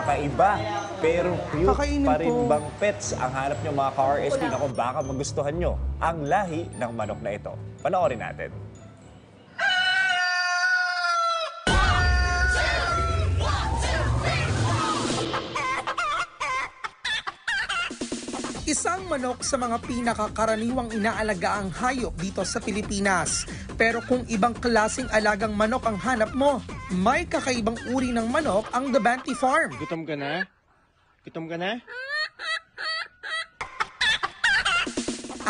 kakaiba pero cute Kakainin pa rin po. bang pets ang hanap nyo mga ka-RSP? Ako baka magustuhan nyo ang lahi ng manok na ito. Panoorin natin. Manok sa mga pinakakaraniwang inaalagaang hayop dito sa Pilipinas. Pero kung ibang klasing alagang manok ang hanap mo, may kakaibang uri ng manok ang The Banty Farm. Gutom ka na? Gutom ka na?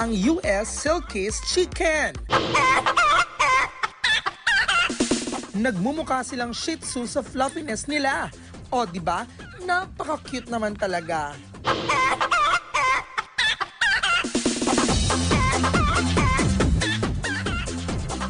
Ang US Silkies Chicken. Nagmumukha silang Shih Tzu sa fluffiness nila. O di ba? Napaka-cute naman talaga.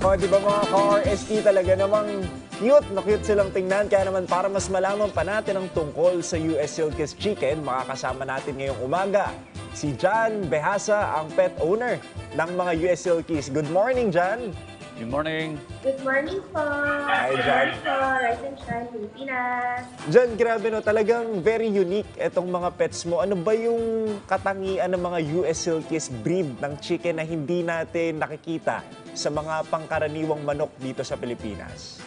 O, di ba mga ka-RSP talaga namang cute na cute silang tingnan. Kaya naman para mas malaman pa natin ang tungkol sa US Silkies Chicken, makakasama natin ngayong umaga si John Behasa, ang pet owner ng mga US Silkies. Good morning, John! Good morning. Good morning po. Hi, Good Jan. morning po. Rise and shine, Pilipinas. John, grabe no, talagang very unique itong mga pets mo. Ano ba yung katangian ng mga US Silkies breed ng chicken na hindi natin nakikita sa mga pangkaraniwang manok dito sa Pilipinas?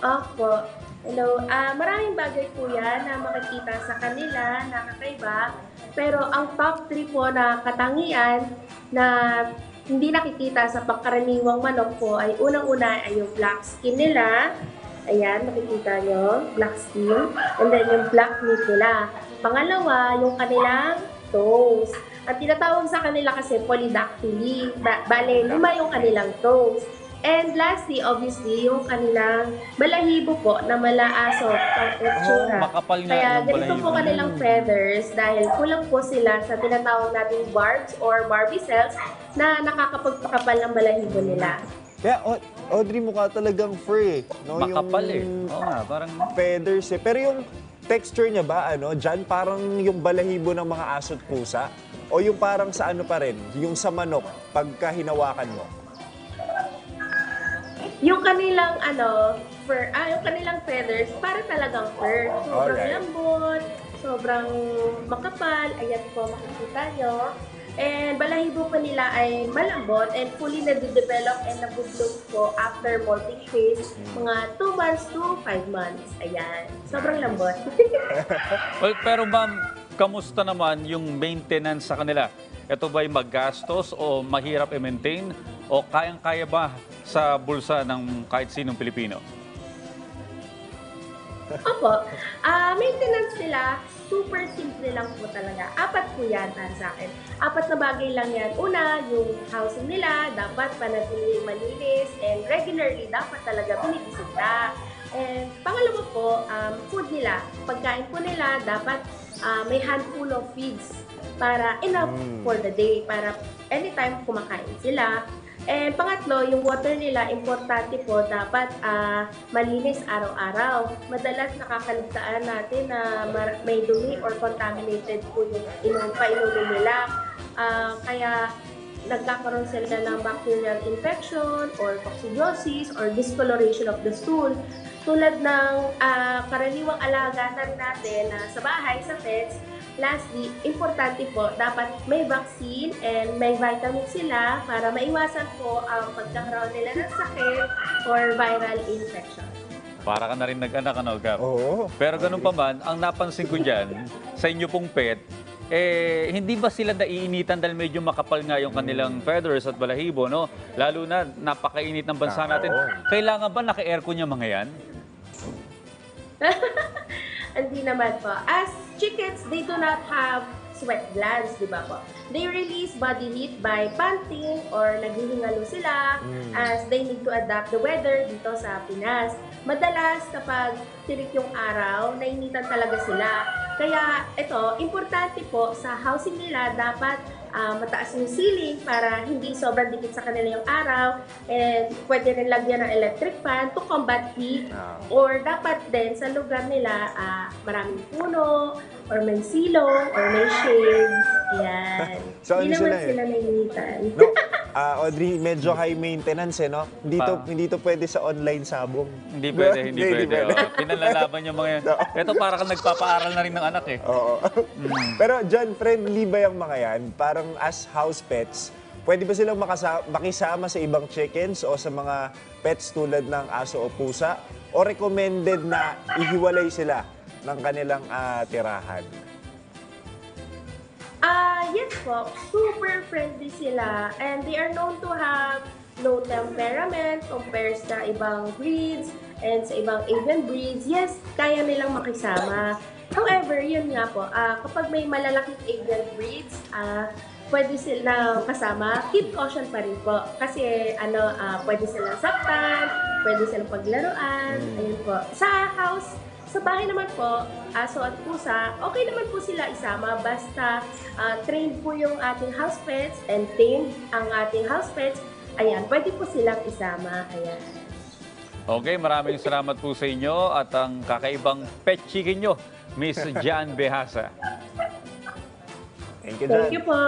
Opo. Hello. Ah, maraming bagay po yan na makikita sa kanila na kakaiba. Pero ang top 3 po na katangian na hindi nakikita sa pangkaraniwang manok po ay unang-una ay yung black skin nila. Ayan, makikita nyo, black skin. And then yung black meat nila. Pangalawa, yung kanilang toes. At tinatawag sa kanila kasi polydactyly. Ba- bale, lima yung kanilang toes. And lastly, obviously, yung kanilang balahibo po na malaaso ang itsura. Oh, makapal nga Kaya ganito po kanilang feathers dahil kulang po sila sa tinatawag nating barbs or barbie cells na nakakapagpakapal ng balahibo nila. Kaya Au- Audrey mukha talagang fur eh. No? Makapal eh. yung Oo nga, parang feathers eh. Pero yung texture niya ba, ano, John, parang yung balahibo ng mga aso't pusa? O yung parang sa ano pa rin, yung sa manok, pagka hinawakan mo? Yung kanilang ano, fur, ah, yung kanilang feathers, para talagang fur. Sobrang Alright. lambot, sobrang makapal. Ayan po, makikita nyo. And balahibo po nila ay malambot and fully na-develop and nabubloom po after molting phase, mga 2 months to 5 months. Ayan. Sobrang lambot. Well, pero ma'am, kamusta naman yung maintenance sa kanila? Ito ba'y magastos o mahirap i-maintain? O kayang-kaya ba sa bulsa ng kahit sinong Pilipino? Opo. Ah, maintenance nila, super simple lang po talaga. Apat po yan para sa akin. Apat na bagay lang yan. Una, yung housing nila, dapat panatiling malinis and regularly dapat talaga binibisita. And pangalawa po, um, food nila. Pagkain po nila, dapat ah, may handful of feeds para enough Mm. for the day, para anytime kumakain sila. And pangatlo, yung water nila, importante po, dapat ah, malinis araw-araw. Madalas nakakaligtaan natin na mar- may dumi or contaminated po yung inom, painumin nila. Ah, kaya nagkakaroon sila ng bacterial infection or coccidiosis or discoloration of the stool. Tulad ng ah, karaniwang alaga natin na sa bahay, sa pets, Lastly, importante po, dapat may vaccine and may vitamin sila para maiwasan po ang pagkakaroon nila ng sakit or viral infection. Para ka na rin nag-anak, ano, Gab? Oo. Pero ganun pa man, ang napansin ko dyan, sa inyo pong pet, eh, hindi ba sila naiinitan dahil medyo makapal nga yung kanilang feathers at balahibo, no? Lalo na, napakainit ng bansa natin. Kailangan ba naka-aircon yung mga yan? Hindi naman po. As chickens, they do not have sweat glands, di ba po? They release body heat by panting or naghihingalo sila Mm. as they need to adapt the weather dito sa Pinas. Madalas kapag tirik yung araw, nainitan talaga sila. Kaya ito, importante po sa housing nila dapat ah, mataas yung ceiling para hindi sobrang dikit sa kanila yung araw and pwede rin lagyan ng electric fan to combat heat Ah. or dapat din sa lugar nila ah, maraming puno or may silong or may shade. Ayan. So, Hindi ano naman sila eh? sila nainitan. No, Ah, Audrey, medyo high maintenance eh, no? Hindi to, Pa. hindi to pwede sa online sabong. Hindi pwede, hindi Hindi, pwede. Oh, pinalalaban yung mga yan. Ito para kang nagpapaaral na rin ng anak eh. Oo. Pero John, friendly ba yung mga yan? Parang as house pets, pwede ba silang makasa- makisama sa ibang chickens o sa mga pets tulad ng aso o pusa? O recommended na ihiwalay sila ng kanilang ah, tirahan? Ah, yes po. Super friendly sila. And they are known to have low temperament compared sa ibang breeds and sa ibang avian breeds. Yes, kaya nilang makisama. However, yun nga po, ah, kapag may malalaking avian breeds, ah, pwede sila kasama, keep caution pa rin po. Kasi ano, ah, pwede silang saktan, pwede silang paglaruan, ayun po. Sa house, sa bahay naman po, aso at pusa, okay naman po sila isama basta ah, trained po yung ating house pets and tamed ang ating house pets. Ayan, pwede po silang isama. Ayan. Okay, maraming salamat po sa inyo at ang kakaibang pet chicken nyo, Miss Jan Behasa. Thank you. Thank you po.